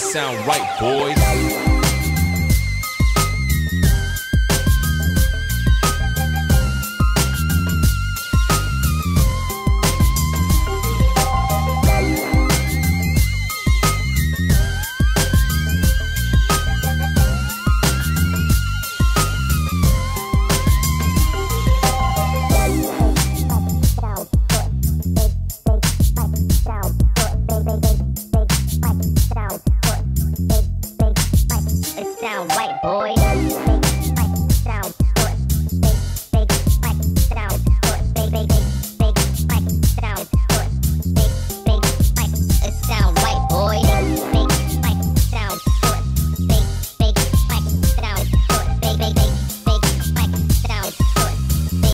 Sound right, boys.